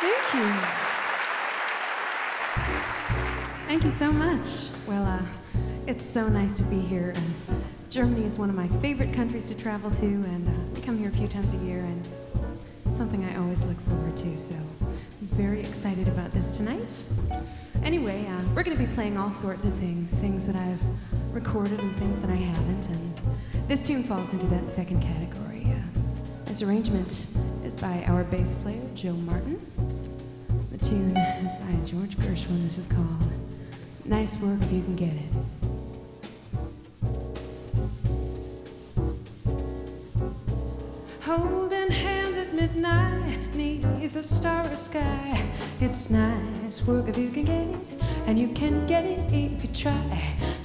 Thank you. Thank you so much. Well, uh, it's so nice to be here. And Germany is one of my favorite countries to travel to, and uh, I come here a few times a year, and it's something I always look forward to. So I'm very excited about this tonight. Anyway, uh, we're going to be playing all sorts of things, things that I've recorded and things that I haven't, and this tune falls into that second category. Uh, this arrangement is by our bass player, Joe Martin. The tune is by George Gershwin. This is called Nice Work If You Can Get It. Holding hands at midnight neath the starry sky. It's nice work if you can get it, and you can get it if you try. That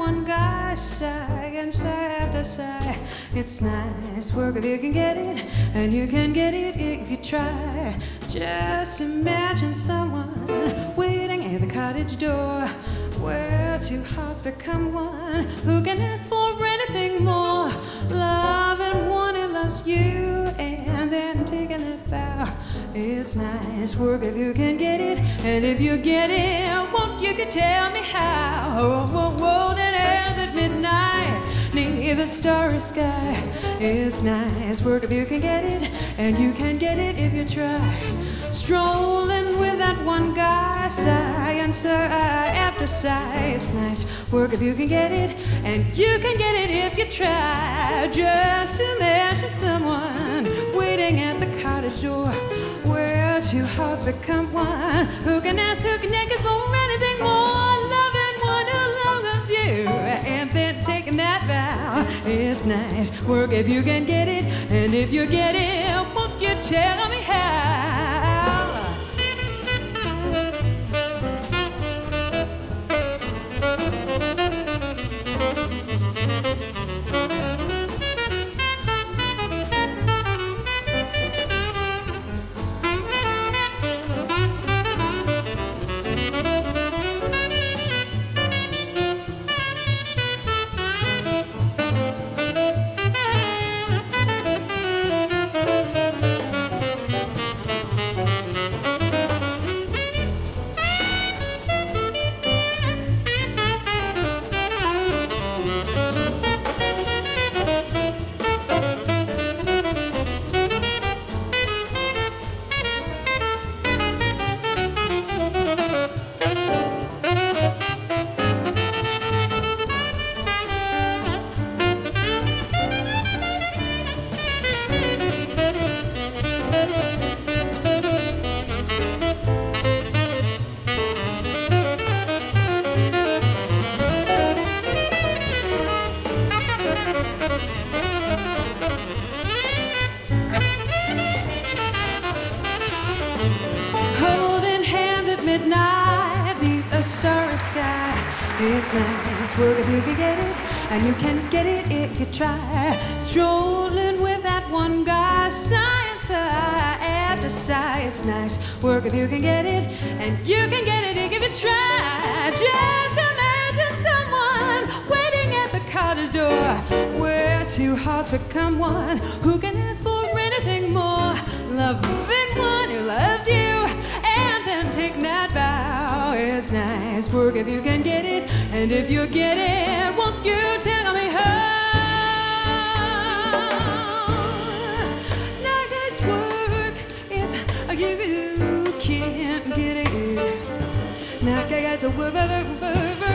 one guy, sigh and sigh after sigh. It's nice work if you can get it, and you can get it if you try. Just imagine someone waiting at the cottage door, where two hearts become one. Who can ask for It's nice work if you can get it, and if you get it, won't you could tell me how? Oh, oh, oh, that ends at midnight near the starry sky. It's nice work if you can get it, and you can get it if you try. Strolling with that one guy, sigh and sigh after sigh. It's nice work if you can get it, and you can get it if you try. Just imagine someone waiting at the cottage door, two hearts become one. Who can ask, who can ask for anything more? Loving one who loves you, and then taking that vow. It's nice work if you can get it, and if you get it, won't you tell me It's nice work if you can get it, and you can get it if you try. Strolling with that one guy, and sigh after. It's nice work if you can get it, and you can get it if you try. Just imagine someone waiting at the cottage door, where two hearts become one. Who can ask for anything more? Loving work if you can get it, and if you get it, won't you tell me how? Nice work if you can't get it. Now, work, work, work.